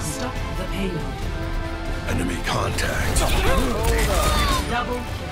Stop the payload. Enemy contact. Double